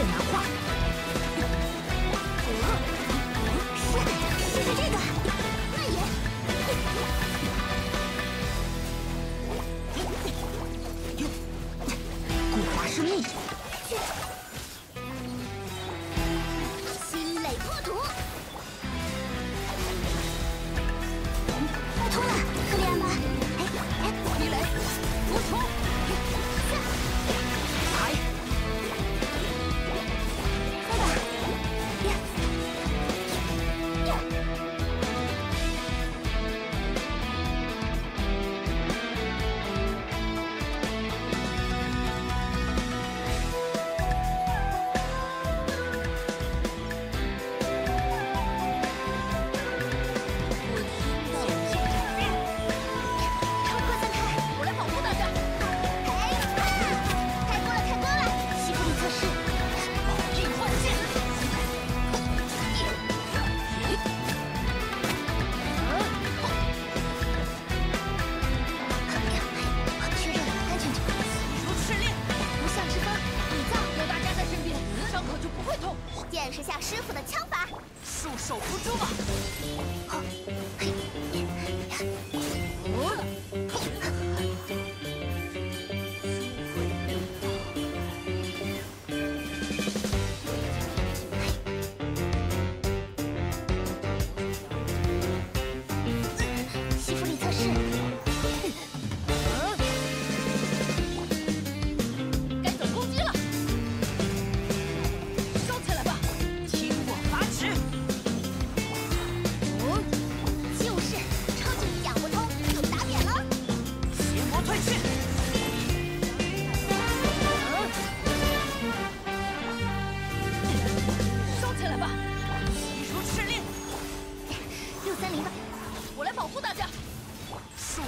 这兰花。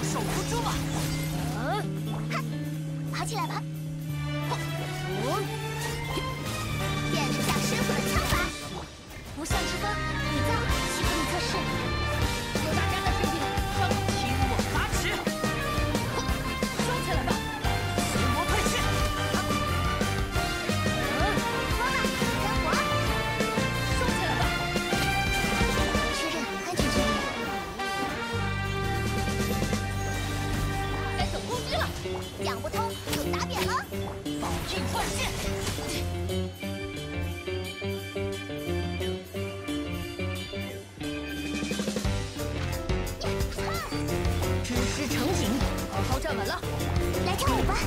守不住了。嗯哼跑起来吧。打扁了！宝剑断剑！哼！姿成形，好好站稳了。来跳舞吧。